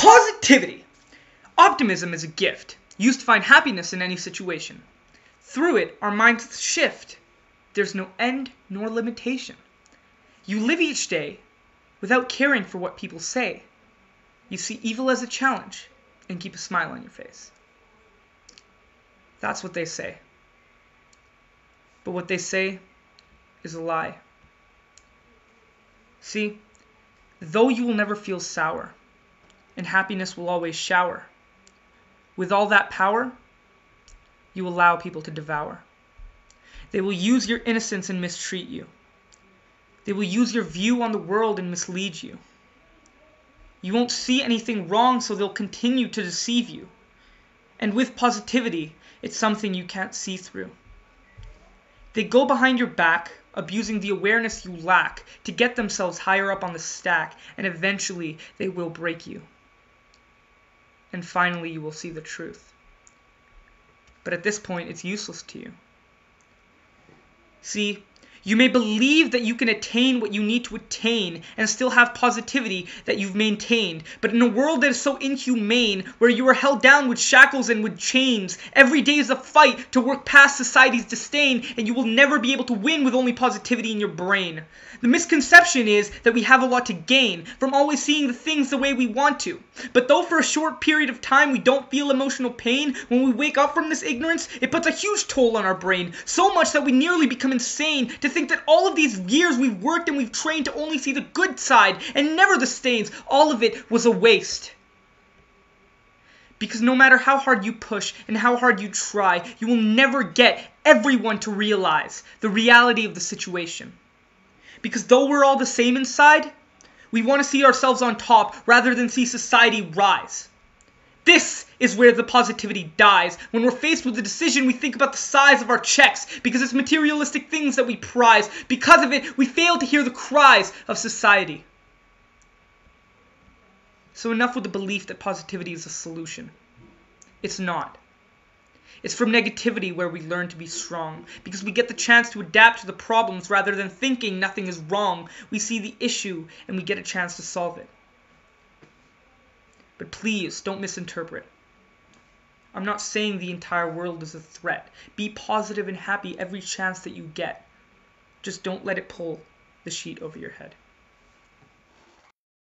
Positivity! Optimism is a gift, used to find happiness in any situation. Through it, our minds shift. There's no end nor limitation. You live each day without caring for what people say. You see evil as a challenge and keep a smile on your face. That's what they say. But what they say is a lie. See, though you will never feel sour, and happiness will always shower, with all that power, you allow people to devour. They will use your innocence and mistreat you. They will use your view on the world and mislead you. You won't see anything wrong, so they'll continue to deceive you. And with positivity, it's something you can't see through. They go behind your back, abusing the awareness you lack to get themselves higher up on the stack, and eventually they will break you. And finally, you will see the truth. But at this point, it's useless to you. See, you may believe that you can attain what you need to attain and still have positivity that you've maintained. But in a world that is so inhumane, where you are held down with shackles and with chains, every day is a fight to work past society's disdain, and you will never be able to win with only positivity in your brain. The misconception is that we have a lot to gain from always seeing the things the way we want to. But though for a short period of time we don't feel emotional pain, when we wake up from this ignorance, it puts a huge toll on our brain, so much that we nearly become insane to think that all of these years we've worked and we've trained to only see the good side and never the stains, all of it was a waste. Because no matter how hard you push and how hard you try, you will never get everyone to realize the reality of the situation. Because though we're all the same inside, we want to see ourselves on top rather than see society rise. Is where the positivity dies. When we're faced with a decision, we think about the size of our checks because it's materialistic things that we prize. Because of it, we fail to hear the cries of society. So, enough with the belief that positivity is a solution. It's not. It's from negativity where we learn to be strong, because we get the chance to adapt to the problems rather than thinking nothing is wrong. We see the issue and we get a chance to solve it. But please don't misinterpret. I'm not saying the entire world is a threat. Be positive and happy every chance that you get. Just don't let it pull the sheet over your head.